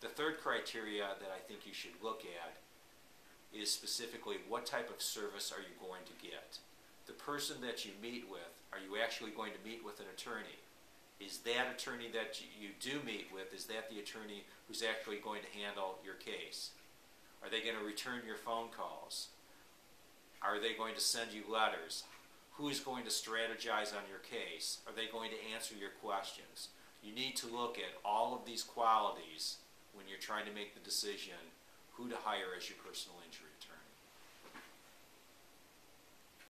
The third criteria that I think you should look at is specifically what type of service are you going to get? The person that you meet with, are you actually going to meet with an attorney? Is that attorney that you- do meet with, is that the attorney who's actually going to handle your case? Are they going to return your phone calls? Are they going to send you letters? Who is going to strategize on your case? Are they going to answer your questions? You need to look at all of these qualities when you're trying to make the decision who to hire as your personal injury.